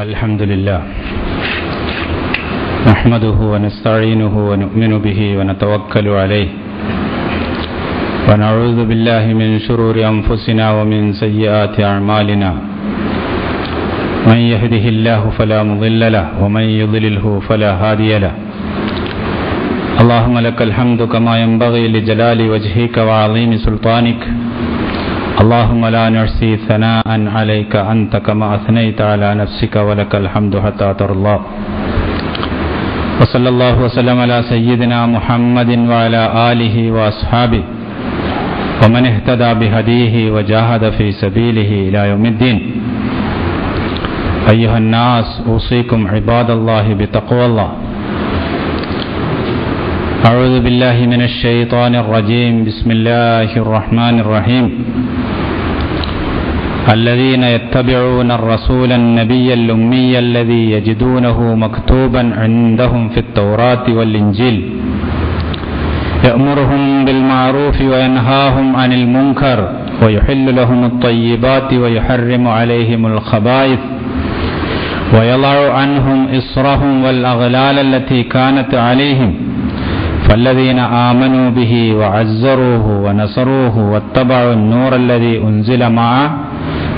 الحمد لله. نحمده ونستعينه ونؤمن به ونتوكل عليه. ونعوذ بالله من شرور أنفسنا ومن سيئات أعمالنا. من يهده الله فلا مضل له ومن يضلله فلا هادي له. اللهم لك الحمد كما ينبغي لجلال وجهك وعظيم سلطانك. اللهم لا نحصي ثناء عليك أنت كما أثنيت على نفسك ولك الحمد حتى ترضى. وصلى الله وسلم على سيدنا محمد وعلى آله وأصحابه ومن اهتدى بهديه وجاهد في سبيله إلى يوم الدين. أيها الناس أوصيكم عباد الله بتقوى الله. أعوذ بالله من الشيطان الرجيم. بسم الله الرحمن الرحيم. الذين يتبعون الرسول النبي الأمي الذي يجدونه مكتوبا عندهم في التوراة والإنجيل. يأمرهم بالمعروف وينهاهم عن المنكر ويحل لهم الطيبات ويحرم عليهم الخبائث ويضع عنهم إصرهم والأغلال التي كانت عليهم. فالذين آمنوا به وعزروه ونصروه واتبعوا النور الذي أنزل معه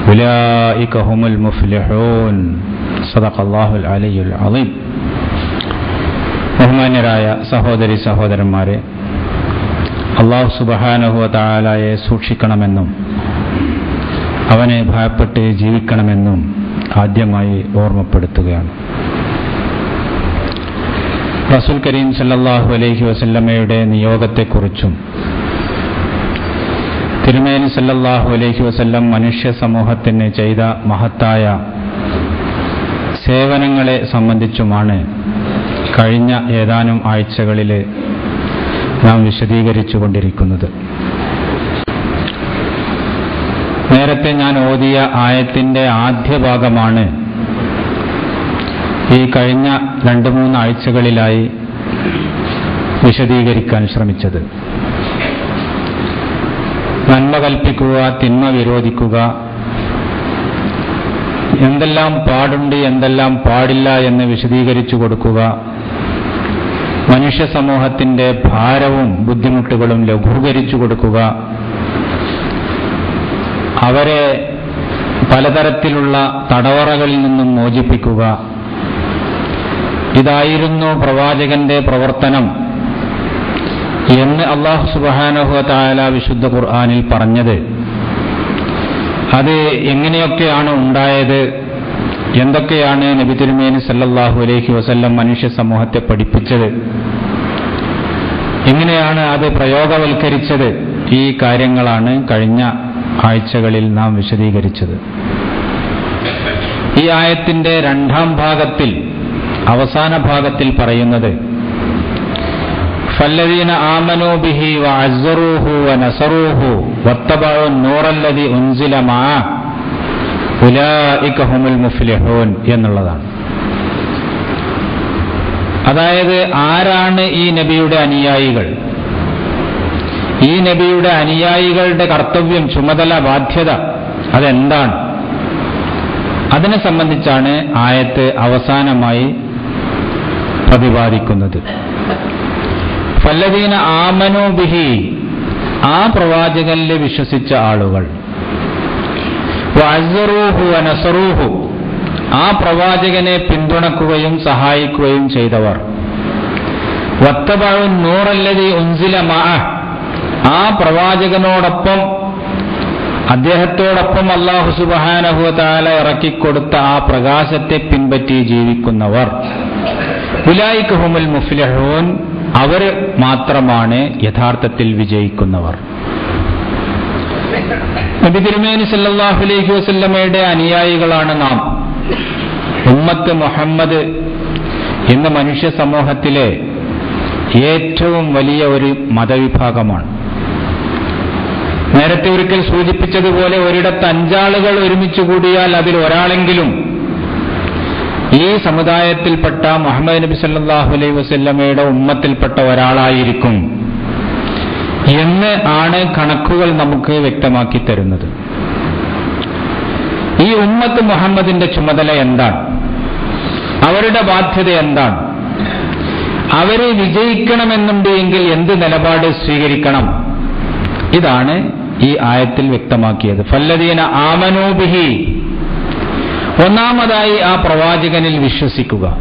أولئك هم المفلحون صدق الله العلي العظيم ബഹുമാന്യരായ സഹോദരി സഹോദരന്മാരെ അള്ളാഹു സുബഹാനഹുവ താലായെ സൂക്ഷിക്കണമെന്നും അവനെ ഭയപ്പെട്ട് ജീവിക്കണമെന്നും ആദ്യമായി ഓർമ്മപ്പെടുത്തുകയാണ് റസൂൽ കരീം സല്ലാഹു അലൈഹി വസല്ലമ്മയുടെ നിയോഗത്തെക്കുറിച്ചും തിരുമേനി സല്ലാഹു അലൈഹി വസല്ലം മനുഷ്യ സമൂഹത്തിന് ചെയ്ത മഹത്തായ സേവനങ്ങളെ സംബന്ധിച്ചുമാണ് കഴിഞ്ഞ ഏതാനും ആഴ്ചകളിൽ നാം വിശദീകരിച്ചു കൊണ്ടിരിക്കുന്നത് നേരത്തെ ഞാൻ ഓതിയ ആയത്തിന്റെ ആദ്യ ഭാഗമാണ് ഈ കഴിഞ്ഞ രണ്ട് മൂന്ന് ആഴ്ചകളിലായി വിശദീകരിക്കാൻ ശ്രമിച്ചത്. നന്മ കൽപ്പിക്കുക തിന്മ വിരോധിക്കുക എന്തെല്ലാം പാടുണ്ട് എന്തെല്ലാം പാടില്ല എന്ന് വിശദീകരിച്ചു കൊടുക്കുക മനുഷ്യ സമൂഹത്തിന്റെ ഭാരവും ബുദ്ധിമുട്ടുകളും ലഘൂകരിച്ചു കൊടുക്കുക അവരെ പലതരത്തിലുള്ള തടവറകളിൽ നിന്നും മോചിപ്പിക്കുക ഇതായിരുന്നു പ്രവാചകന്റെ പ്രവർത്തനം എന്ന് അള്ളാഹു സുബാനഹു താല വിശുദ്ധ ഖുർആാനിൽ പറഞ്ഞത്. അത് എങ്ങനെയൊക്കെയാണ് ഉണ്ടായത്? എന്തൊക്കെയാണ് നബി തിരുമേനി സല്ലാഹു അലൈഹി വസല്ലം മനുഷ്യ സമൂഹത്തെ പഠിപ്പിച്ചത്? എങ്ങനെയാണ് അത് പ്രയോഗവൽക്കരിച്ചത്? ഈ കാര്യങ്ങളാണ് കഴിഞ്ഞ ആഴ്ചകളിൽ നാം വിശദീകരിച്ചത്. ഈ ആയത്തിന്റെ രണ്ടാം ഭാഗത്തിൽ അവസാന ഭാഗത്തിൽ പറയുന്നത് فالذين آمنوا به وعزروه ونصروه واتبعوا النور الذي أنزل معه أولئك هم المفلحون എന്നുള്ളതാണ് അതായത് ആരാണ് ഈ നബിയുടെ അനുയായികൾ ഈ നബിയുടെ അനുയായികളുടെ കർത്തവ്യം ചുമതല ബാധ്യത അതെന്താണ് അതിനെ സംബന്ധിച്ചാണ് ആയത്ത് അവസാനമായി പ്രതിപാദിക്കുന്നത്. ഫല്ലദീന ആമനോ ബിഹി. ആ പ്രവാചകനിൽ വിശ്വസിച്ച ആളുകൾ. വഅസ്റൂഹു അനസറൂഹു ആ പ്രവാചകനെ പിന്തുണക്കുകയും സഹായിക്കുകയും ചെയ്തവർ. വത്തബഴു നൂറല്ലതി ഉൻസില മാ ആ പ്രവാചകനോടൊപ്പം അദ്ദേഹത്തോടൊപ്പം അള്ളാഹു സുബാനഹുതാല ഇറക്കിക്കൊടുത്ത ആ പ്രകാശത്തെ പിൻപറ്റി ജീവിക്കുന്നവർ. ഉലായിക്കഹുമുൽ മുഫ്ലഹൂൻ അവർ മാത്രമാണ് യഥാർത്ഥത്തിൽ വിജയിക്കുന്നവർ. നബി തിരുമേനി സല്ലാഹു അലൈഹി വസല്ലമയുടെ അനുയായികളാണ് നാം. ഉമ്മത്ത് മുഹമ്മദ് എന്ന മനുഷ്യ സമൂഹത്തിലെ ഏറ്റവും വലിയ ഒരു മതവിഭാഗമാണ്. നേരത്തെ ഒരിക്കൽ സൂചിപ്പിച്ചതുപോലെ ഒരിടത്ത് അഞ്ചാളുകൾ ഒരുമിച്ച് കൂടിയാൽ അതിൽ ഒരാളെങ്കിലും ഈ സമുദായത്തിൽപ്പെട്ട മുഹമ്മദ് നബി സല്ലാഹു അലൈഹി വസല്ലമയുടെ ഉമ്മത്തിൽപ്പെട്ട ഒരാളായിരിക്കും എന്ന് ആണ് കണക്കുകൾ നമുക്ക് വ്യക്തമാക്കി തരുന്നത്. ഈ ഉമ്മത്ത് മുഹമ്മദിന്റെ ചുമതല എന്താണ്? അവരുടെ ബാധ്യത എന്താണ്? അവരെ വിജയിക്കണമെന്നുണ്ടെങ്കിൽ എന്ത് നിലപാട് സ്വീകരിക്കണം? ഇതാണ് ഈ ആയത്തിൽ വ്യക്തമാക്കിയത്. ഫല്ലദീന ആമനോബിഹി ഒന്നാമതായി ആ പ്രവാചകനിൽ വിശ്വസിക്കുക.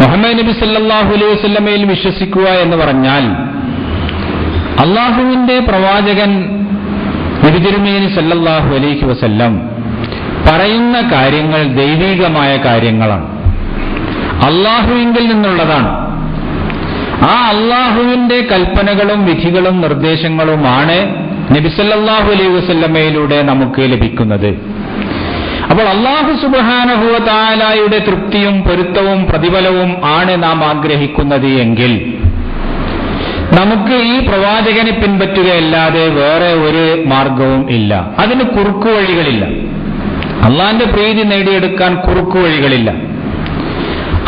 മുഹമ്മദ് നബി സല്ലാഹു അലൈഹി വസ്ലമയിൽ വിശ്വസിക്കുക എന്ന് പറഞ്ഞാൽ അള്ളാഹുവിന്റെ പ്രവാചകൻ നബിതിരുമേനി സല്ലാഹു അലൈഹി വസല്ലം പറയുന്ന കാര്യങ്ങൾ ദൈവീകമായ കാര്യങ്ങളാണ്. അള്ളാഹുവിങ്കിൽ നിന്നുള്ളതാണ്. ആ അള്ളാഹുവിന്റെ കൽപ്പനകളും വിധികളും നിർദ്ദേശങ്ങളുമാണ് നബിസല്ലാഹു അലൈഹി വസല്ലമയിലൂടെ നമുക്ക് ലഭിക്കുന്നത്. അപ്പോൾ അള്ളാഹു സുബാനഹുവതാലായുടെ തൃപ്തിയും പൊരുത്തവും പ്രതിഫലവും ആണ് നാം ആഗ്രഹിക്കുന്നത് എങ്കിൽ നമുക്ക് ഈ പ്രവാചകനെ പിൻപറ്റുകയല്ലാതെ വേറെ ഒരു മാർഗവും ഇല്ല. അതിന് കുറുക്കുവഴികളില്ല അള്ളാന്റെ പ്രീതി നേടിയെടുക്കാൻ കുറുക്കുവഴികളില്ല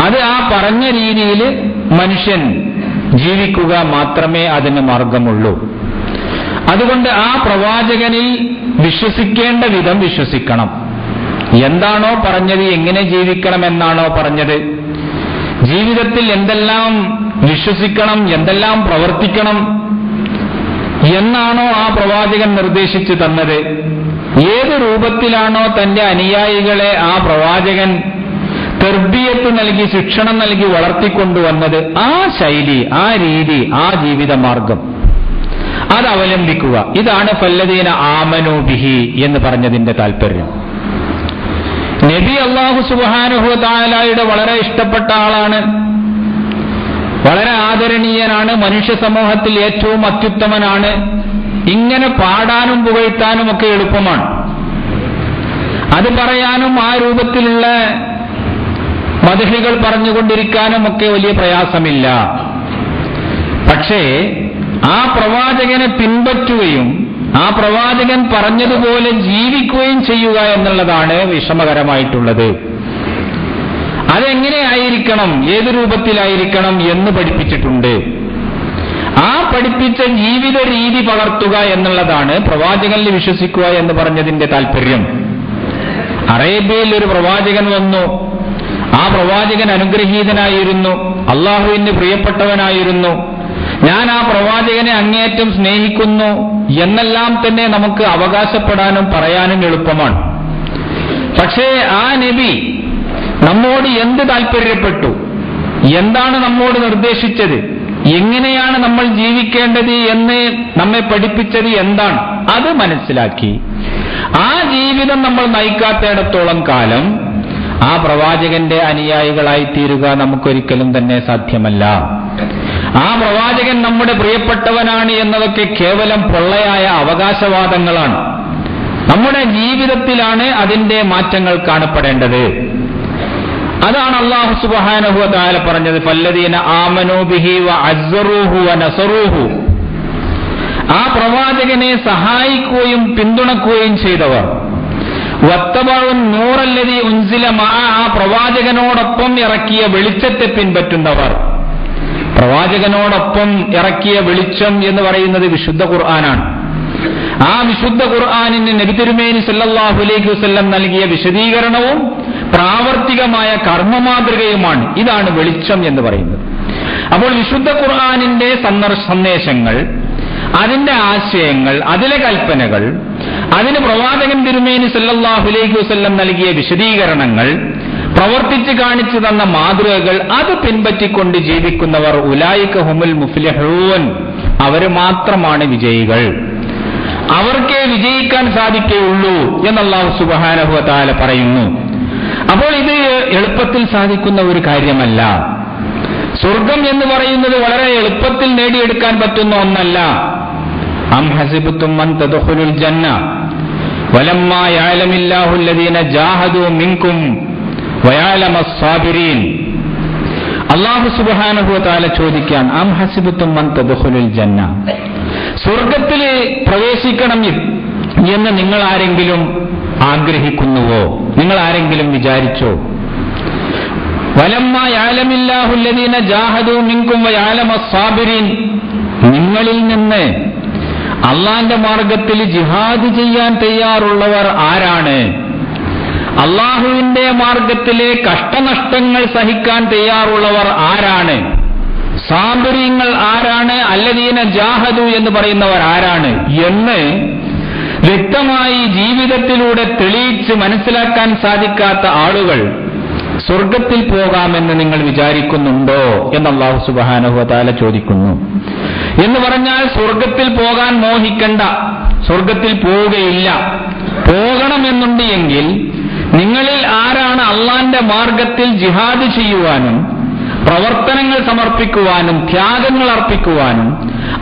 അത് ആ പറഞ്ഞ രീതിയിൽ മനുഷ്യൻ ജീവിക്കുക മാത്രമേ അതിന് മാർഗമുള്ളൂ. അതുകൊണ്ട് ആ പ്രവാചകനിൽ വിശ്വസിക്കേണ്ട വിധം വിശ്വസിക്കണം. എന്താണോ പറഞ്ഞത് എങ്ങനെ ജീവിക്കണമെന്നാണോ പറഞ്ഞത്. ജീവിതത്തിൽ എന്തെല്ലാം വിശ്വസിക്കണം എന്തെല്ലാം പ്രവർത്തിക്കണം എന്നാണോ ആ പ്രവാചകൻ നിർദ്ദേശിച്ചു തന്നത്. ഏത് രൂപത്തിലാണോ തന്റെ അനുയായികളെ ആ പ്രവാചകൻ തെർബിയത്ത് നൽകി ശിക്ഷണം നൽകി വളർത്തിക്കൊണ്ടുവന്നത് ആ ശൈലി ആ രീതി ആ ജീവിതമാർഗം. അത് അവലംബിക്കുക. ഇതാണ് ഫല്ലദീന ആമനോബിഹി എന്ന് പറഞ്ഞതിന്റെ താല്പര്യം നബി അള്ളാഹു സുബാനുഹുദാലായുടെ വളരെ ഇഷ്ടപ്പെട്ട ആളാണ്. വളരെ ആദരണീയനാണ്. മനുഷ്യ സമൂഹത്തിൽ ഏറ്റവും അത്യുത്തമനാണ്. ഇങ്ങനെ പാടാനും പുകഴ്ത്താനും ഒക്കെ എളുപ്പമാണ്. അത് പറയാനും ആ രൂപത്തിലുള്ള മതിഷികൾ പറഞ്ഞുകൊണ്ടിരിക്കാനും ഒക്കെ വലിയ പ്രയാസമില്ല. പക്ഷേ ആ പ്രവാചകനെ പിൻപറ്റുകയും ആ പ്രവാചകൻ പറഞ്ഞതുപോലെ ജീവിക്കുകയും ചെയ്യുക എന്നുള്ളതാണ് വിഷമകരമായിട്ടുള്ളത്. അതെങ്ങനെയായിരിക്കണം? ഏത് രൂപത്തിലായിരിക്കണം എന്ന് പഠിപ്പിച്ചിട്ടുണ്ട്. ആ പഠിപ്പിച്ച ജീവിത രീതി പകർത്തുക എന്നുള്ളതാണ് പ്രവാചകനിൽ വിശ്വസിക്കുക എന്ന് പറഞ്ഞതിന്റെ താല്പര്യം അറേബ്യയിൽ ഒരു പ്രവാചകൻ വന്നു. ആ പ്രവാചകൻ അനുഗ്രഹീതനായിരുന്നു. അള്ളാഹുവിന് പ്രിയപ്പെട്ടവനായിരുന്നു. ഞാൻ ആ പ്രവാചകനെ അങ്ങേയറ്റം സ്നേഹിക്കുന്നു. എന്നെല്ലാം തന്നെ നമുക്ക് അവകാശപ്പെടാനും പറയാനും എളുപ്പമാണ്. പക്ഷേ ആ നബി നമ്മോട് എന്ത് താല്പര്യപ്പെട്ടു? എന്താണ് നമ്മോട് നിർദ്ദേശിച്ചത്? എങ്ങനെയാണ് നമ്മൾ ജീവിക്കേണ്ടത് എന്ന് നമ്മെ പഠിപ്പിച്ചത് എന്താണ്? അത് മനസ്സിലാക്കി. ആ ജീവിതം നമ്മൾ നയിക്കാത്തേടത്തോളം കാലം ആ പ്രവാചകന്റെ അനുയായികളായി തീരുക നമുക്കൊരിക്കലും തന്നെ സാധ്യമല്ല. ആ പ്രവാചകൻ നമ്മുടെ പ്രിയപ്പെട്ടവനാണ് എന്നതൊക്കെ കേവലം പൊള്ളയായ അവകാശവാദങ്ങളാണ്. നമ്മുടെ ജീവിതത്തിലാണ് അതിന്റെ മാറ്റങ്ങൾ കാണപ്പെടേണ്ടത്. അതാണ് അള്ളാഹു സുബാനഹു താല പറഞ്ഞത് പല്ലദീന ആമനോബിഹി വ അസറൂഹു വ നസറൂഹു. ആ പ്രവാചകനെ സഹായിക്കുകയും പിന്തുണക്കുകയും ചെയ്തവർ. വത്തബാവുൻ നൂറല്ലതി ഉൻസില ആ പ്രവാചകനോടൊപ്പം ഇറക്കിയ വെളിച്ചത്തെ പിൻപറ്റുന്നവർ. പ്രവാചകനോടൊപ്പം ഇറക്കിയ വെളിച്ചം എന്ന് പറയുന്നത് വിശുദ്ധ ഖുർആനാണ്. ആ വിശുദ്ധ ഖുർആാനിന് നബി തിരുമേനി സല്ലാഹു അലൈഹി വസ്ല്ലം നൽകിയ വിശദീകരണവും പ്രാവർത്തികമായ കർമ്മമാതൃകയുമാണ്. ഇതാണ് വെളിച്ചം എന്ന് പറയുന്നത്. അപ്പോൾ വിശുദ്ധ ഖുർആാനിന്റെ സന്ദേശങ്ങൾ അതിന്റെ ആശയങ്ങൾ അതിലെ കൽപ്പനകൾ അതിന് പ്രവാചകൻ തിരുമേനി സല്ലാഹു അലൈഹി വസ്ല്ലം നൽകിയ വിശദീകരണങ്ങൾ പ്രവർത്തിച്ച് കാണിച്ചു തന്ന മാതൃകകൾ അത് പിൻപറ്റിക്കൊണ്ട് ജീവിക്കുന്നവർ ഉലായിക്ക ഹുമുൽ മുഫ്ലിഹൂൻ. അവർ മാത്രമാണ് വിജയികൾ. അവർക്കേ വിജയിക്കാൻ സാധിക്കുകയുള്ളൂ എന്നല്ലാഹു സുബാനഹു താല പറയുന്നു. അപ്പോൾ ഇത് എളുപ്പത്തിൽ സാധിക്കുന്ന ഒരു കാര്യമല്ല. സ്വർഗം എന്ന് പറയുന്നത് വളരെ എളുപ്പത്തിൽ നേടിയെടുക്കാൻ പറ്റുന്ന ഒന്നല്ല. അം ഹസിബുത്തും ജന്ന. വലമ്മായാലമില്ലാഹുല്ലദീന ജാഹദു മിൻകും സുബ്ഹാനഹു തആല ചോദിക്കാൻ അം ഹസിബുത്തും ജന്ന? സ്വർഗത്തിൽ പ്രവേശിക്കണം എന്ന് നിങ്ങൾ ആരെങ്കിലും ആഗ്രഹിക്കുന്നുവോ? നിങ്ങൾ ആരെങ്കിലും വിചാരിച്ചോ? വലമ്മ യാലമില്ലാഹുല്ലദീന ജാഹദു മിങ്കും നിങ്ങളിൽ നിന്ന് അള്ളാന്റെ മാർഗത്തിൽ ജിഹാദ് ചെയ്യാൻ തയ്യാറുള്ളവർ ആരാണ്? അള്ളാഹുവിന്റെ മാർഗത്തിലെ കഷ്ടനഷ്ടങ്ങൾ സഹിക്കാൻ തയ്യാറുള്ളവർ ആരാണ്? സാമ്പര്യങ്ങൾ ആരാണ്? അല്ലദീന ജാഹദു എന്ന് പറയുന്നവർ ആരാണ്? എന്ന് വ്യക്തമായി ജീവിതത്തിലൂടെ തെളിയിച്ച് മനസ്സിലാക്കാൻ സാധിക്കാത്ത ആളുകൾ സ്വർഗത്തിൽ പോകാമെന്ന് നിങ്ങൾ വിചാരിക്കുന്നുണ്ടോ എന്ന് അള്ളാഹു സുബാനുഹതാല ചോദിക്കുന്നു. എന്ന് പറഞ്ഞാൽ സ്വർഗത്തിൽ പോകാൻ മോഹിക്കണ്ട. സ്വർഗത്തിൽ പോവുകയില്ല. പോകണമെന്നുണ്ട് എങ്കിൽ നിങ്ങളിൽ ആരാണ് അള്ളാന്റെ മാർഗത്തിൽ ജിഹാദ് ചെയ്യുവാനും പ്രവർത്തനങ്ങൾ സമർപ്പിക്കുവാനും ത്യാഗങ്ങൾ അർപ്പിക്കുവാനും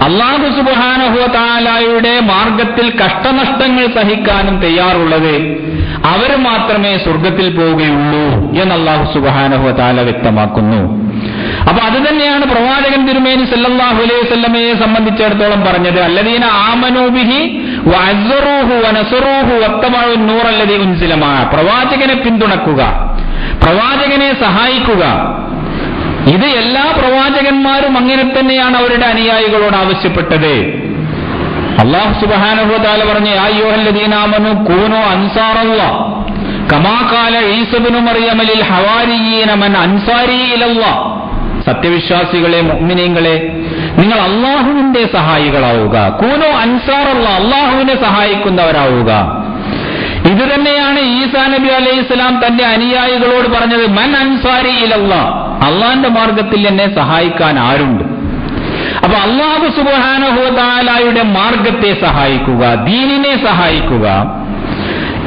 അള്ളാഹു സുബാനഹുവ താലായുടെ മാർഗത്തിൽ കഷ്ടനഷ്ടങ്ങൾ സഹിക്കാനും തയ്യാറുള്ളത് അവർ മാത്രമേ സ്വർഗത്തിൽ പോവുകയുള്ളൂ എന്ന് അള്ളാഹു സുബാനഹുവാല വ്യക്തമാക്കുന്നു. അപ്പൊ അത് തന്നെയാണ് പ്രവാചകൻ തിരുമേനി സല്ലല്ലാഹു അലൈഹി വസല്ലമയെ സംബന്ധിച്ചിടത്തോളം പറഞ്ഞത് അല്ലദീന ആമനൂബിഹി പ്രവാചകനെ പിന്തുണക്കുക. പ്രവാചകനെ സഹായിക്കുക. ഇത് എല്ലാ പ്രവാചകന്മാരും അങ്ങനെ തന്നെയാണ് അവരുടെ അനുയായികളോട് ആവശ്യപ്പെട്ടത്. അള്ളാഹു സുബാനുഭവത്താല പറഞ്ഞ ആയോഹല്ലദീനാമനു കൂനോ അൻസാറല്ല. കമാകാല ഈസബിനു മറിയമലിൽ ഹവാരിയീനമൻ അൻസാരിയിലല്ല സത്യവിശ്വാസികളെ മുഅ്മിനീങ്ങളെ നിങ്ങൾ അള്ളാഹുവിന്റെ സഹായികളാവുക. കൂനോ അൻസാറല്ല അള്ളാഹുവിനെ സഹായിക്കുന്നവരാവുക. ഇത് തന്നെയാണ് ഈസാ നബി അലൈഹി സ്വലാം തന്റെ അനുയായികളോട് പറഞ്ഞത് മൻ അൻസാരി ഇലല്ല. അള്ളാന്റെ മാർഗത്തിൽ എന്നെ സഹായിക്കാൻ ആരുണ്ട്? അപ്പൊ അള്ളാഹു സുബാനഹുദാലായുടെ മാർഗത്തെ സഹായിക്കുക ദീനിനെ സഹായിക്കുക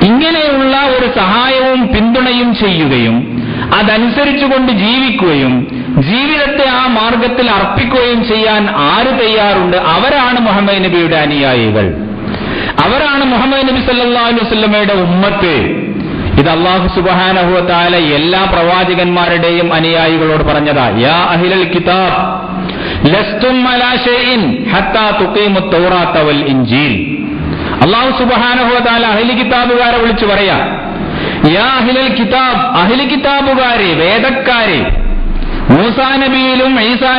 ഇങ്ങനെയുള്ള ഒരു സഹായവും പിന്തുണയും ചെയ്യുകയും അതനുസരിച്ചുകൊണ്ട് ജീവിക്കുകയും ജീവിതത്തെ ആ മാർഗത്തിൽ അർപ്പിക്കുകയും ചെയ്യാൻ ആര് തയ്യാറുണ്ട്? അവരാണ് മുഹമ്മദ് നബിയുടെ അനുയായികൾ. അവരാണ് മുഹമ്മദ് നബി സല്ലാ അലുസല്ലമയുടെ ഉമ്മത്ത്. ഇത് അള്ളാഹു സുബാനഹുവ താല എല്ലാ പ്രവാചകന്മാരുടെയും അനുയായികളോട് പറഞ്ഞതാ യാ അഹിലൽ കിതാബ് അള്ളാഹു സുബാനഹുവത്താല അഹിലി കിതാബുകാരെ വിളിച്ചു പറയാ യാ അഹിലൽ കിതാബ് അഹിലി കിതാബുകാരെ വേദക്കാരെ മൂസാ നബിയിലും ഈസാ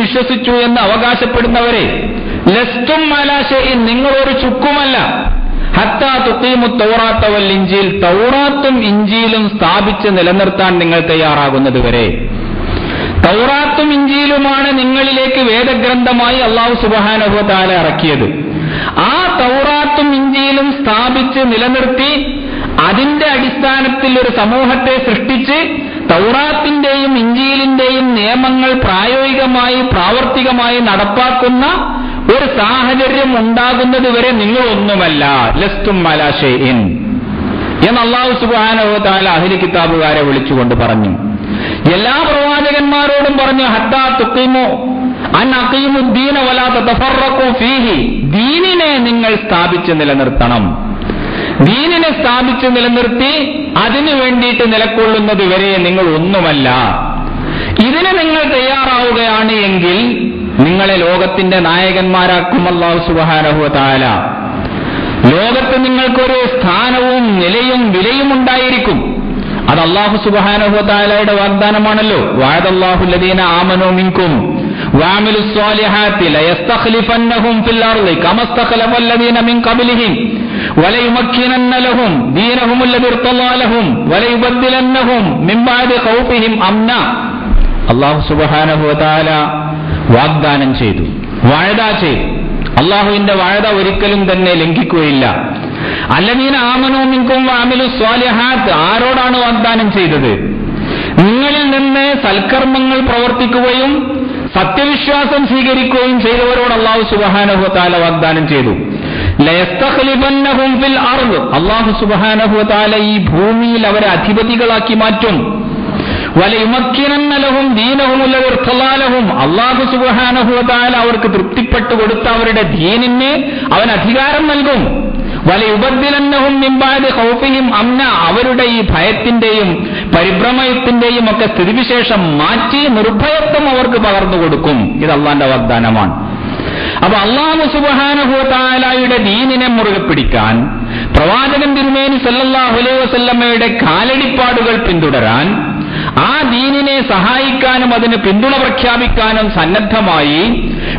വിശ്വസിച്ചു എന്ന് അവകാശപ്പെടുന്നവരെ ലസ്തും മലാശയിൽ നിങ്ങളൊരു ചുക്കുമല്ല. ഹത്താ തുക്കീമു തൗറാത്തവൽ ഇഞ്ചിയിൽ തൗറാത്തും ഇഞ്ചിയിലും സ്ഥാപിച്ച് നിലനിർത്താൻ നിങ്ങൾ തയ്യാറാകുന്നത് വരെ. തൗറാത്തും ഇഞ്ചിയിലുമാണ് നിങ്ങളിലേക്ക് വേദഗ്രന്ഥമായി അള്ളാഹു സുബാനഹു ഇറക്കിയത്. ആ തൗറാത്തും ഇഞ്ചിയിലും സ്ഥാപിച്ച് നിലനിർത്തി അതിന്റെ അടിസ്ഥാനത്തിൽ ഒരു സമൂഹത്തെ സൃഷ്ടിച്ച് തൗറാത്തിന്റെയും ഇഞ്ചിയിലിന്റെയും നിയമങ്ങൾ പ്രായോഗികമായി പ്രാവർത്തികമായി നടപ്പാക്കുന്ന ഒരു സാഹചര്യം ഉണ്ടാകുന്നത് വരെ നിങ്ങൾ ഒന്നുമല്ല ലസ്തും മലാശയിൻ എന്ന് അള്ളാഹു സുബാനോ താല അഹിലി കിതാബുകാരെ വിളിച്ചുകൊണ്ട് പറഞ്ഞു. എല്ലാ പ്രവാചകന്മാരോടും പറഞ്ഞു ഹത്താ തുക്കിമോ അൻ അക്കീമുദ്ദീന വലാത്ത ഫീഹി. ദീനിനെ നിങ്ങൾ സ്ഥാപിച്ച് നിലനിർത്തണം. ദീനിനെ സ്ഥാപിച്ച് നിലനിർത്തി അതിനു വേണ്ടിയിട്ട് നിലക്കൊള്ളുന്നത് വരെ നിങ്ങൾ ഒന്നുമല്ല. ഇതിന് നിങ്ങൾ തയ്യാറാവുകയാണ് എങ്കിൽ നിങ്ങളെ ലോകത്തിന്റെ നായകന്മാരാക്കും അള്ളാഹു സുബാനഹുവ താല ലോകത്ത് നിങ്ങൾക്കൊരു സ്ഥാനവും നിലയും വിലയും ഉണ്ടായിരിക്കും. അത് അള്ളാഹു സുബാനഹു താലയുടെ വാഗ്ദാനമാണല്ലോ. വാഴദല്ലാഹുല്ലദീന ആമനോ മിൻകും. വലയുമക്കിനന്നലഹും വാഗ്ദാനം ചെയ്തു. വാഴത ചെയ്തു. അള്ളാഹുവിന്റെ വാഴത ഒരിക്കലും തന്നെ ലംഘിക്കുകയില്ല. അല്ലമീന ആമനോ മിങ്കും വാമിലു സ്വാലിഹാത്ത് ആരോടാണ് വാഗ്ദാനം ചെയ്തത്? നിങ്ങളിൽ നിന്ന് സൽക്കർമ്മങ്ങൾ പ്രവർത്തിക്കുകയും സത്യവിശ്വാസം സ്വീകരിക്കുകയും ചെയ്തവരോട് അള്ളാഹു സുബഹാനഹു താല വാഗ്ദാനം ചെയ്തു. അള്ളാഹു സുബാനഹു താല ഈ ഭൂമിയിൽ അവരെ അധിപതികളാക്കി മാറ്റും. വലയുമക്കിനന്നലഹും ദീനഹുമുല്ലവർത്തലാലഹും അള്ളാഹു സുബഹാനഹുവതാല അവർക്ക് തൃപ്തിപ്പെട്ടു കൊടുത്ത അവരുടെ ദീനിന് അവൻ അധികാരം നൽകും. വലയുബദ്ദിലന്നഹും നിമ്പാതെ ഹൗഫിയും അന്ന അവരുടെ ഈ ഭയത്തിന്റെയും പരിഭ്രമയത്തിന്റെയും ഒക്കെ സ്ഥിതിവിശേഷം മാറ്റി നിർഭയത്വം അവർക്ക് പകർന്നു കൊടുക്കും. ഇത് അള്ളാന്റെ വാഗ്ദാനമാണ്. അപ്പൊ അള്ളാഹു സുബഹാനഹുതാലായുടെ ദീനിനെ മുറുകെ പിടിക്കാൻ പ്രവാചകൻ തിരുമേനി സല്ലല്ലാഹു അലൈഹി വസല്ലമ്മയുടെ കാലടിപ്പാടുകൾ പിന്തുടരാൻ ആ ദീനിനെ സഹായിക്കാനും അതിന് പിന്തുണ പ്രഖ്യാപിക്കാനും സന്നദ്ധമായി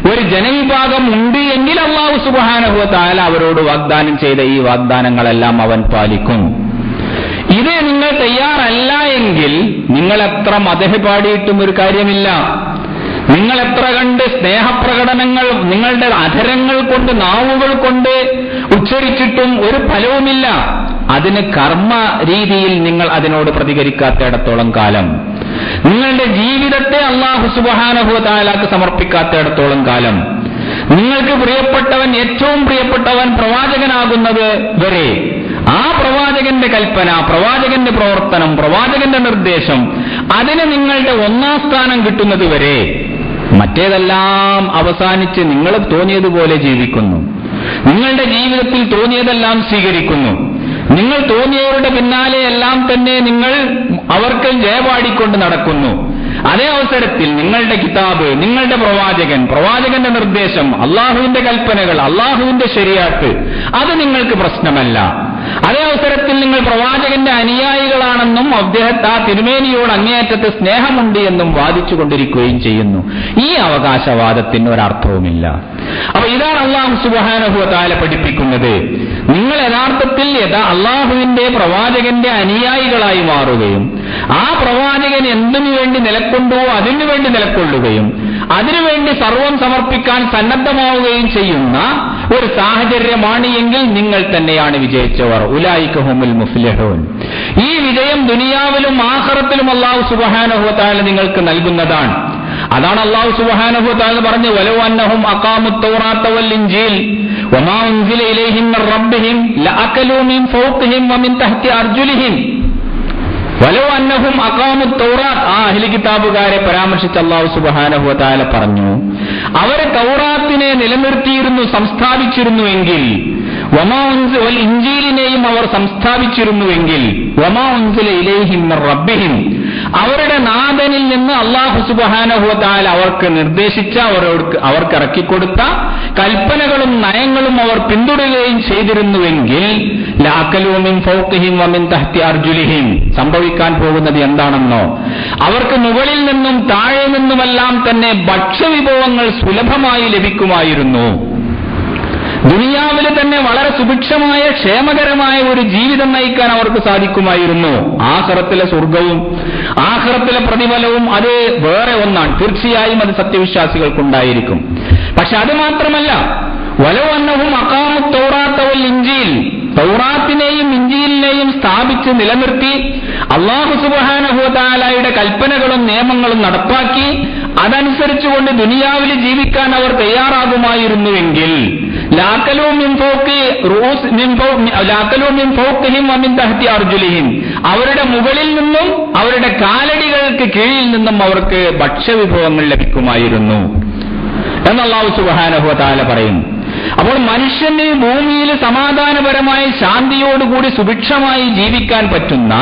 ഒരു ജനവിഭാഗം ഉണ്ട് എങ്കിൽ അള്ളാഹു സുബഹാനഹുവ താല അവരോട് വാഗ്ദാനം ചെയ്ത ഈ വാഗ്ദാനങ്ങളെല്ലാം അവൻ പാലിക്കും. ഇത് നിങ്ങൾ തയ്യാറല്ല എങ്കിൽ നിങ്ങൾ എത്ര മതഹ് പാടിയിട്ടും ഒരു കാര്യമില്ല. നിങ്ങൾ എത്ര കണ്ട് സ്നേഹപ്രകടനങ്ങൾ നിങ്ങളുടെ അധരങ്ങൾ കൊണ്ട് നാവുകൾ കൊണ്ട് ഉച്ചരിച്ചിട്ടും ഒരു ഫലവുമില്ല. അതിന് കർമ്മ രീതിയിൽ നിങ്ങൾ അതിനോട് പ്രതികരിക്കാത്തിടത്തോളം കാലം. നിങ്ങളുടെ ജീവിതത്തെ അള്ളാഹു സുബഹാനഹുതാലാക്ക് സമർപ്പിക്കാത്തിടത്തോളം കാലം. നിങ്ങൾക്ക് പ്രിയപ്പെട്ടവൻ ഏറ്റവും പ്രിയപ്പെട്ടവൻ പ്രവാചകനാകുന്നത് വരെ. ആ പ്രവാചകന്റെ കൽപ്പന പ്രവാചകന്റെ പ്രവർത്തനം പ്രവാചകന്റെ നിർദ്ദേശം അതിന് നിങ്ങളുടെ ഒന്നാം സ്ഥാനം കിട്ടുന്നത് വരെ. മറ്റേതെല്ലാം അവസാനിച്ച് നിങ്ങൾ തോന്നിയതുപോലെ ജീവിക്കുന്നു. നിങ്ങളുടെ ജീവിതത്തിൽ തോന്നിയതെല്ലാം സ്വീകരിക്കുന്നു. നിങ്ങൾ തോന്നിയവരുടെ പിന്നാലെ എല്ലാം തന്നെ നിങ്ങൾ അവർക്ക് ജയപാടിക്കൊണ്ട് നടക്കുന്നു. അതേ അവസരത്തിൽ നിങ്ങളുടെ കിതാബ് നിങ്ങളുടെ പ്രവാചകൻ പ്രവാചകന്റെ നിർദ്ദേശം അള്ളാഹുവിന്റെ കൽപ്പനകൾ അള്ളാഹുവിന്റെ ശരിയാക്ക് അത് നിങ്ങൾക്ക് പ്രശ്നമല്ല. അതേ അവസരത്തിൽ നിങ്ങൾ പ്രവാചകന്റെ അനുയായികളാണെന്നും അദ്ദേഹത്തെ ആ തിരുമേനിയോട് അങ്ങേയറ്റത്തെ സ്നേഹമുണ്ട് എന്നും വാദിച്ചു കൊണ്ടിരിക്കുകയും ചെയ്യുന്നു. ഈ അവകാശവാദത്തിന് ഒരർത്ഥവുമില്ല. അപ്പൊ ഇതാണ് അള്ളാഹു സുബാനഹുവത്താല പഠിപ്പിക്കുന്നത്. നിങ്ങൾ യഥാർത്ഥത്തിൽ യഥാ അള്ളാഹുവിന്റെ പ്രവാചകന്റെ അനുയായികളായി മാറുകയും ആ പ്രവാചകൻ എന്തിനു വേണ്ടി നിലക്കൊണ്ടുവോ അതിനു വേണ്ടി നിലക്കൊള്ളുകയും അതിനുവേണ്ടി സർവം സമർപ്പിക്കാൻ സന്നദ്ധമാവുകയും ചെയ്യുന്ന ഒരു സാഹചര്യമാണ് എങ്കിൽ നിങ്ങൾ തന്നെയാണ് വിജയിച്ചവർ. ഉലായിക്ക് ഹുമുൽ മുഫ്ലിഹൂൻ. ഈ വിജയം ദുനിയാവിലും ആഹ്റത്തിലും അള്ളാഹു സുബഹാനഹുത്താല നിങ്ങൾക്ക് നൽകുന്നതാണ്. അതാണ് അള്ളാഹു സുബഹാനുഹത്താൽ പറഞ്ഞു വലോ അന്നഹും അക്കാമുത്തൗറാത്ത വൽ ഇൻജീൽ. വമാ ഉൻസില ഇലൈഹിം മിർ റബ്ബിഹിം ലഅകലൂ മിൻ ഫൗഖിഹിം വമിൻ തഹ്തി അർജുലിഹിം. വലോ അന്നഹും അക്കാമു തൗറാത്ത്. ആ അഹ്ലി കിതാബുകാരെ പരാമർശിച്ച് അള്ളാഹു സുബഹാനഹു താല പറഞ്ഞു അവർ തൗറാത്തിനെ നിലനിർത്തിയിരുന്നു സംസ്ഥാപിച്ചിരുന്നു എങ്കിൽ ഇഞ്ചീലിനെയും അവർ സംസ്ഥാപിച്ചിരുന്നുവെങ്കിൽ ഉൻസില ഇലൈഹിം റബ്ബിഹിം അവരുടെ നാഥനിൽ നിന്ന് അള്ളാഹു സുബാനഹുദാൽ അവർക്ക് നിർദ്ദേശിച്ച അവരോട് അവർക്ക് ഇറക്കിക്കൊടുത്ത കൽപ്പനകളും നയങ്ങളും അവർ പിന്തുടരുകയും ചെയ്തിരുന്നുവെങ്കിൽ ലാക്കലൂമിൻ തഹ്തി അർജുലിഹിം സംഭവിക്കാൻ പോകുന്നത് എന്താണെന്നോ? അവർക്ക് മുകളിൽ നിന്നും താഴെ നിന്നുമെല്ലാം തന്നെ ഭക്ഷ്യവിഭവങ്ങൾ സുലഭമായി ലഭിക്കുമായിരുന്നു. ദുനിയാവിൽ തന്നെ വളരെ സുഭിക്ഷമായ ക്ഷേമകരമായ ഒരു ജീവിതം നയിക്കാൻ അവർക്ക് സാധിക്കുമായിരുന്നു. ആഹ്റത്തിലെ സ്വർഗവും ആഹ്റത്തിലെ പ്രതിഫലവും അത് വേറെ ഒന്നാണ്. തീർച്ചയായും അത് സത്യവിശ്വാസികൾക്കുണ്ടായിരിക്കും. പക്ഷെ അത് മാത്രമല്ല വലോ അന്നവും അക്കാമു തൗറാത്തവൽ ഇഞ്ചിയിൽ തൗറാത്തിനെയും ഇഞ്ചിയിലിനെയും സ്ഥാപിച്ച് നിലനിർത്തി അള്ളാഹു സുബാനഹുദാലയുടെ കൽപ്പനകളും നിയമങ്ങളും നടപ്പാക്കി അതനുസരിച്ചുകൊണ്ട് ദുനിയാവിൽ ജീവിക്കാൻ അവർ തയ്യാറാകുമായിരുന്നുവെങ്കിൽ അവരുടെ മുകളിൽ നിന്നും അവരുടെ കാലടികൾക്ക് കീഴിൽ നിന്നും അവർക്ക് ഭക്ഷ്യവിഭവങ്ങൾ ലഭിക്കുമായിരുന്നു. എന്നുള്ള സുബഹാനഹു താല പറയും. അപ്പോൾ മനുഷ്യന് ഭൂമിയിൽ സമാധാനപരമായി ശാന്തിയോടുകൂടി സുഭിക്ഷമായി ജീവിക്കാൻ പറ്റുന്ന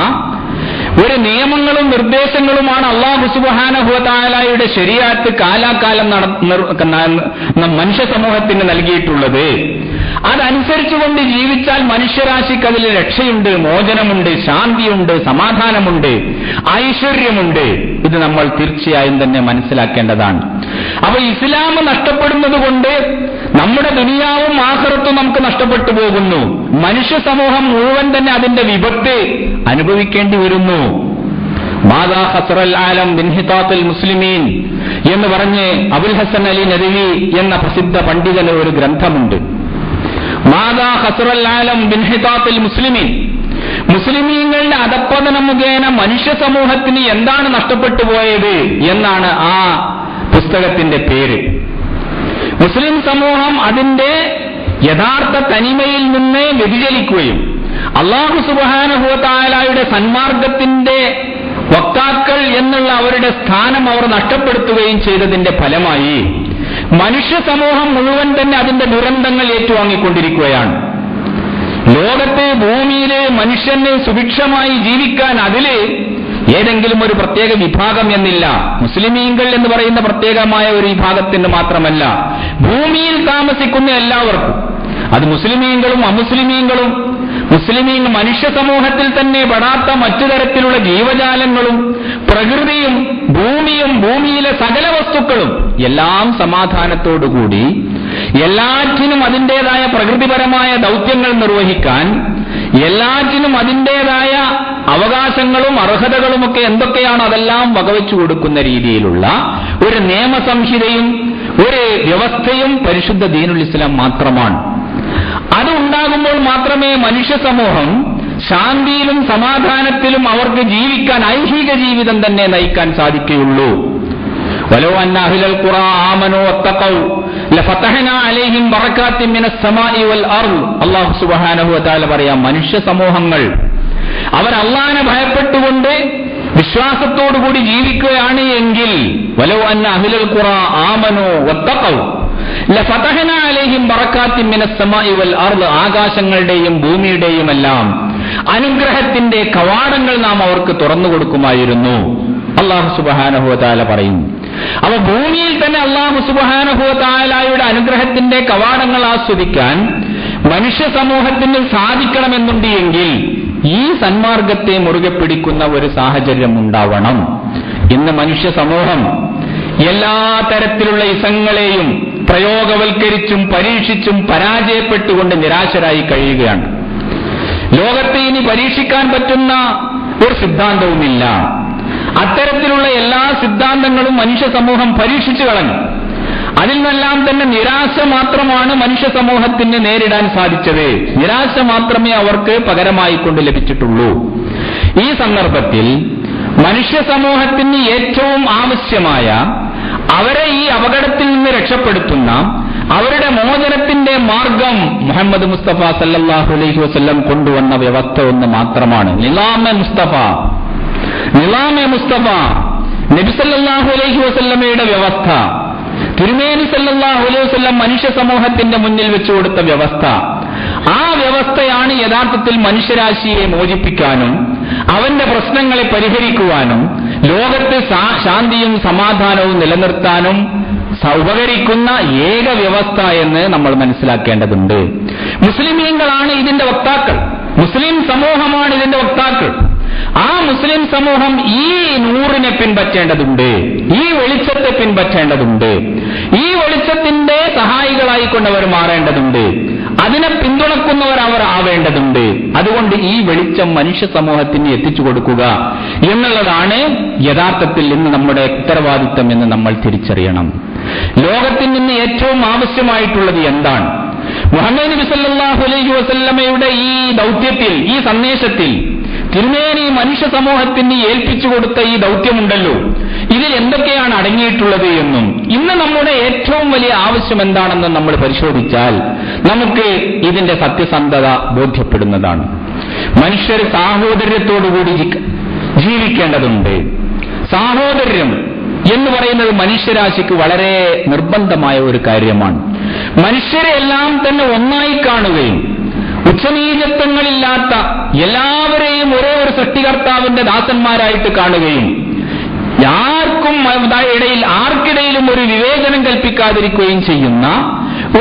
ഒരു നിയമങ്ങളും നിർദ്ദേശങ്ങളുമാണ് അള്ളാഹു സുബഹാനഹുവതാലായുടെ ശരിയാത്ത് കാലാകാലം മനുഷ്യ സമൂഹത്തിന് നൽകിയിട്ടുള്ളത്. അതനുസരിച്ചുകൊണ്ട് ജീവിച്ചാൽ മനുഷ്യരാശിക്ക് അതിൽ രക്ഷയുണ്ട് മോചനമുണ്ട് ശാന്തിയുണ്ട് സമാധാനമുണ്ട് ഐശ്വര്യമുണ്ട്. ഇത് നമ്മൾ തീർച്ചയായും തന്നെ മനസ്സിലാക്കേണ്ടതാണ്. അപ്പൊ ഇസ്ലാം നഷ്ടപ്പെടുന്നത് കൊണ്ട് നമ്മുടെ ദുനിയാവും ആഹ്റത്തും നമുക്ക് നഷ്ടപ്പെട്ടു പോകുന്നു. മനുഷ്യ സമൂഹം മുഴുവൻ തന്നെ അതിന്റെ വിപത്ത് അനുഭവിക്കേണ്ടി വരുന്നു. ആലം ബിൻഹിതാത്തുൽ മുസ്ലിമീൻ എന്ന് പറഞ്ഞ് അബുൽ ഹസൻ അലി നദവി എന്ന പ്രസിദ്ധ പണ്ഡിതന് ഒരു ഗ്രന്ഥമുണ്ട്. ആലം ബിൻഹിതാത്തുൽ മുസ്ലിമീൻ. മുസ്ലിമീങ്ങളുടെ അധപ്പതനം മുഖേന മനുഷ്യ സമൂഹത്തിന് എന്താണ് നഷ്ടപ്പെട്ടു പോയത് എന്നാണ് ആ പുസ്തകത്തിന്റെ പേര്. മുസ്ലിം സമൂഹം അതിന്റെ യഥാർത്ഥ തനിമയിൽ നിന്ന് വ്യതിചലിക്കുകയും അള്ളാഹു സുബാനഹുവത്തായാലയുടെ സന്മാർഗത്തിന്റെ വക്താക്കൾ എന്നുള്ള അവരുടെ സ്ഥാനം അവർ നഷ്ടപ്പെടുത്തുകയും ചെയ്തതിന്റെ ഫലമായി മനുഷ്യ സമൂഹം മുഴുവൻ തന്നെ അതിന്റെ ദുരന്തങ്ങൾ ഏറ്റുവാങ്ങിക്കൊണ്ടിരിക്കുകയാണ്. ലോകത്തെ ഭൂമിയിലെ മനുഷ്യന് സുഭിക്ഷമായി ജീവിക്കാൻ അതിൽ ഏതെങ്കിലും ഒരു പ്രത്യേക വിഭാഗം എന്നില്ല. മുസ്ലിമീങ്ങൾ എന്ന് പറയുന്ന പ്രത്യേകമായ ഒരു വിഭാഗത്തിന് മാത്രമല്ല. ഭൂമിയിൽ താമസിക്കുന്ന എല്ലാവർക്കും. അത് മുസ്ലിമീങ്ങളും അമുസ്ലിമീങ്ങളും മുസ്ലിമീങ്ങൾ മനുഷ്യ സമൂഹത്തിൽ തന്നെ പെടാത്ത മറ്റു തരത്തിലുള്ള ജീവജാലങ്ങളും പ്രകൃതിയും ഭൂമിയും ഭൂമിയിലെ സകല വസ്തുക്കളും എല്ലാം സമാധാനത്തോടുകൂടി എല്ലാറ്റിനും അതിന്റെതായ പ്രകൃതിപരമായ ദൗത്യങ്ങൾ നിർവഹിക്കാൻ എല്ലാറ്റിനും അതിന്റെതായ അവകാശങ്ങളും അർഹതകളുമൊക്കെ എന്തൊക്കെയാണ് അതെല്ലാം വകവെച്ചു കൊടുക്കുന്ന രീതിയിലുള്ള ഒരു നിയമസംഹിതയും ഒരു വ്യവസ്ഥയും പരിശുദ്ധ ദീനുൽ ഇസ്ലാം മാത്രമാണ് അത് ഉണ്ടാകുമ്പോൾ മാത്രമേ മനുഷ്യ സമൂഹം ശാന്തിയിലും സമാധാനത്തിലും അവർക്ക് ജീവിക്കാൻ ഐഹിക ജീവിതം തന്നെ നയിക്കാൻ സാധിക്കുകയുള്ളൂ ولو أن أهل القرى آمنوا واتقوا لفتحنا عليهم بركات من السماء والأرض الله سبحانه وتعالى പറയാം മനുഷ്യ സമൂഹങ്ങൾ അവർ അള്ളാഹിനെ ഭയപ്പെട്ടുകൊണ്ട് വിശ്വാസത്തോടുകൂടി ജീവിക്കുകയാണ് എങ്കിൽ വലോ അന്ന അഹിലൽ ഖുറ ആമനോ അർദ് ആകാശങ്ങളുടെയും ഭൂമിയുടെയും എല്ലാം അനുഗ്രഹത്തിന്റെ കവാടങ്ങൾ നാം അവർക്ക് തുറന്നു കൊടുക്കുമായിരുന്നു. അള്ളാഹു സുബഹാനഹുവതാല പറയും അപ്പൊ ഭൂമിയിൽ തന്നെ അള്ളാഹു സുബഹാനഹുവതാലായുടെ അനുഗ്രഹത്തിന്റെ കവാടങ്ങൾ ആസ്വദിക്കാൻ മനുഷ്യ സമൂഹത്തിന് സാധിക്കണമെന്നുണ്ട് എങ്കിൽ ഈ സന്മാർഗത്തെ മുറുകെ പിടിക്കുന്ന ഒരു സാഹചര്യം ഉണ്ടാവണം. ഇന്ന് മനുഷ്യ സമൂഹം എല്ലാ തരത്തിലുള്ള ഇസങ്ങളെയും പ്രയോഗവൽക്കരിച്ചും പരീക്ഷിച്ചും പരാജയപ്പെട്ടുകൊണ്ട് നിരാശരായി കഴിയുകയാണ്. ലോകത്തെ ഇനി പരീക്ഷിക്കാൻ പറ്റുന്ന ഒരു സിദ്ധാന്തവുമില്ല. അത്തരത്തിലുള്ള എല്ലാ സിദ്ധാന്തങ്ങളും മനുഷ്യ സമൂഹം പരീക്ഷിച്ചു കളഞ്ഞു. അതിൽ നിന്നെല്ലാം തന്നെ നിരാശ മാത്രമാണ് മനുഷ്യ സമൂഹത്തിന് നേരിടാൻ സാധിച്ചത്. നിരാശ മാത്രമേ അവർക്ക് പകരമായി കൊണ്ട് ലഭിച്ചിട്ടുള്ളൂ. ഈ സന്ദർഭത്തിൽ മനുഷ്യ സമൂഹത്തിന് ഏറ്റവും ആവശ്യമായ അവരെ ഈ അപകടത്തിൽ നിന്ന് രക്ഷപ്പെടുത്തുന്ന അവരുടെ മോചനത്തിന്റെ മാർഗം മുഹമ്മദ് മുസ്തഫ സല്ലാഹു അലൈഹി വസ്ല്ലം കൊണ്ടുവന്ന വ്യവസ്ഥ ഒന്ന് മാത്രമാണ്. നിലാമെ മുസ്തഫ. നിലാമെ മുസ്തഫ. നബിസല്ലാഹു അലൈഹി വസല്ലമയുടെ വ്യവസ്ഥ. തിരുമേനി സല്ലല്ലാഹു അലൈഹി വസല്ലം മനുഷ്യ സമൂഹത്തിന്റെ മുന്നിൽ വെച്ചു കൊടുത്ത വ്യവസ്ഥ. ആ വ്യവസ്ഥയാണ് യഥാർത്ഥത്തിൽ മനുഷ്യരാശിയെ മോചിപ്പിക്കാനും അവന്റെ പ്രശ്നങ്ങളെ പരിഹരിക്കുവാനും ലോകത്ത് ശാന്തിയും സമാധാനവും നിലനിർത്താനും ഉപകരിക്കുന്ന ഏക വ്യവസ്ഥ എന്ന് നമ്മൾ മനസ്സിലാക്കേണ്ടതുണ്ട്. മുസ്ലിമീങ്ങളാണ് ഇതിന്റെ വക്താക്കൾ. മുസ്ലിം സമൂഹമാണ് ഇതിന്റെ വക്താക്കൾ. ആ മുസ്ലിം സമൂഹം ഈ നൂറിനെ പിൻപറ്റേണ്ടതുണ്ട് ഈ വെളിച്ചത്തെ പിൻപറ്റേണ്ടതുണ്ട് ഈ വെളിച്ചത്തിന്റെ സഹായികളായിക്കൊണ്ട് അവർ മാറേണ്ടതുണ്ട് അതിനെ പിന്തുണക്കുന്നവർ അവർ ആവേണ്ടതുണ്ട്. അതുകൊണ്ട് ഈ വെളിച്ചം മനുഷ്യ സമൂഹത്തിന് എത്തിച്ചു കൊടുക്കുക എന്നുള്ളതാണ് യഥാർത്ഥത്തിൽ ഇന്ന് നമ്മുടെ ഉത്തരവാദിത്തം എന്ന് നമ്മൾ തിരിച്ചറിയണം. ലോകത്തിൽ നിന്ന് ഏറ്റവും ആവശ്യമായിട്ടുള്ളത് എന്താണ്? മുഹമ്മദ് നബി സല്ലല്ലാഹു അലൈഹി വസല്ലമയുടെ ഈ ദൗത്യത്തിൽ ഈ സന്ദേശത്തിൽ തിരുമേനി മനുഷ്യ സമൂഹത്തിന് ഏൽപ്പിച്ചു കൊടുത്ത ഈ ദൗത്യമുണ്ടല്ലോ. ഇതിൽ എന്തൊക്കെയാണ് അടങ്ങിയിട്ടുള്ളത് എന്നും ഇന്ന് നമ്മുടെ ഏറ്റവും വലിയ ആവശ്യം എന്താണെന്ന് നമ്മൾ പരിശോധിച്ചാൽ നമുക്ക് ഇതിന്റെ സത്യസന്ധത ബോധ്യപ്പെടുന്നതാണ്. മനുഷ്യർ സാഹോദര്യത്തോടുകൂടി ജീവിക്കേണ്ടതുണ്ട്. സാഹോദര്യം എന്ന് പറയുന്നത് മനുഷ്യരാശിക്ക് വളരെ നിർബന്ധമായ ഒരു കാര്യമാണ്. മനുഷ്യരെ എല്ലാം തന്നെ ഒന്നായി കാണുകയും ഉച്ചനീചത്വങ്ങളില്ലാത്ത എല്ലാവരെയും ഒരേ ഒരു സൃഷ്ടികർത്താവിന്റെ ദാസന്മാരായിട്ട് കാണുകയും ആർക്കും ഇടയിൽ ആർക്കിടയിലും ഒരു വിവേചനം കൽപ്പിക്കാതിരിക്കുകയും ചെയ്യുന്ന